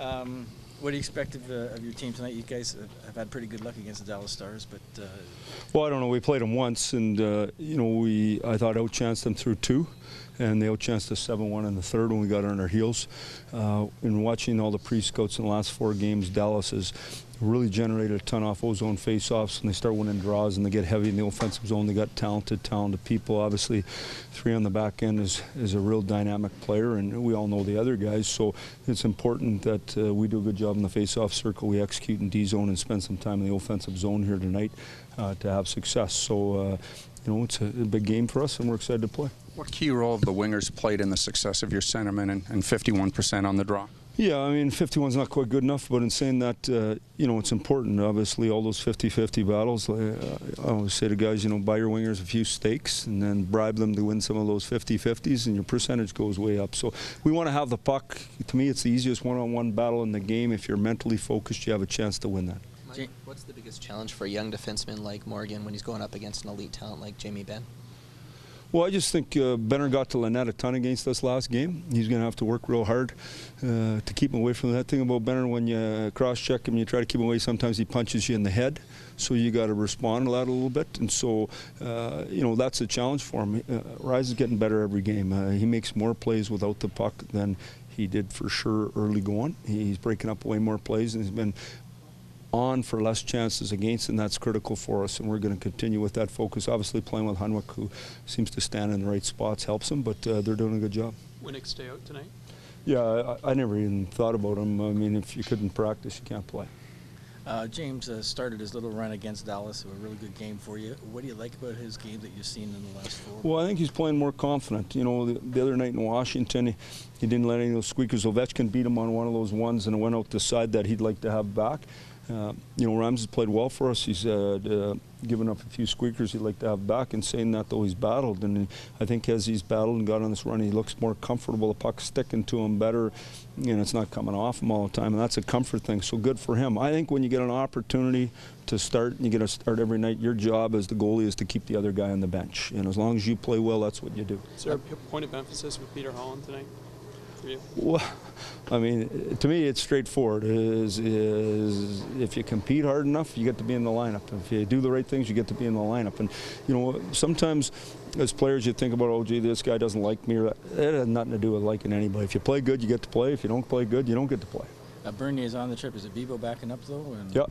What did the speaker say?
Um, what do you expect of, uh, of your team tonight? You guys have, had pretty good luck against the Dallas Stars, but uh, Well, I don't know. We played them once, and uh, you know, we I thought outchanced them through two, and they outchanced us seven-one in the third when we got on our heels. Uh, in watching all the pre-scouts in the last four games, Dallas has really generated a ton off O-zone face-offs, and they start winning draws, and they get heavy in the offensive zone. They got talented, talented people. Obviously, three on the back end is is a real dynamic player, and we all know the other guys. So it's important that uh, we do a good job in the face-off circle. We execute in D zone and spend some time in the offensive zone here tonight uh, to have success. So. Uh, you know, it's a, a big game for us, and we're excited to play. What key role have the wingers played in the success of your centerman and, and 51% on the draw? Yeah, I mean, 51's not quite good enough, but in saying that, uh, you know, it's important. Obviously, all those 50-50 battles. Uh, I always say to guys, you know, buy your wingers a few steaks and then bribe them to win some of those 50-50s, and your percentage goes way up. So we want to have the puck. To me, it's the easiest one-on-one battle in the game. If you're mentally focused, you have a chance to win that. Mike, what's the biggest challenge for a young defenseman like Morgan when he's going up against an elite talent like Jamie Benn? Well, I just think uh, Benner got to Lynette a ton against us last game. He's going to have to work real hard uh, to keep him away from that thing about Benner. When you cross-check him, you try to keep him away. Sometimes he punches you in the head, so you got to respond to that a little bit. And so, uh, you know, that's a challenge for him. Uh, Rise is getting better every game. Uh, he makes more plays without the puck than he did for sure early going. He's breaking up way more plays, and he's been on for less chances against, and that's critical for us. And we're going to continue with that focus. Obviously, playing with Hunwick, who seems to stand in the right spots, helps him, but uh, they're doing a good job. Winnik stay out tonight? Yeah, I, I never even thought about him. I mean, if you couldn't practice, you can't play. uh, James uh, started his little run against Dallas. A really good game for you. What do you like about his game that you've seen in the last four? Well, I think he's playing more confident. You know, the, the other night in Washington, he, didn't let any of those squeakers. Ovechkin beat him on one of those ones, and went out the side that he'd like to have back. Uh, you know, Rams has played well for us. He's uh, uh, given up a few squeakers he'd like to have back. And saying that, though, he's battled. And I think as he's battled and got on this run, he looks more comfortable. The puck's sticking to him better. You know, it's not coming off him all the time. And that's a comfort thing. So good for him. I think when you get an opportunity to start, and you get to start every night, your job as the goalie is to keep the other guy on the bench. And as long as you play well, that's what you do. Is there a point of emphasis with Peter Holland tonight for you? Well, I mean, to me, it's straightforward. Is is if you compete hard enough, you get to be in the lineup. If you do the right things, you get to be in the lineup. And you know, sometimes as players, you think about, oh, gee, this guy doesn't like me. Or that. It has nothing to do with liking anybody. If you play good, you get to play. If you don't play good, you don't get to play. Uh, Bernier is on the trip. Is it Vivo backing up though? And Yep.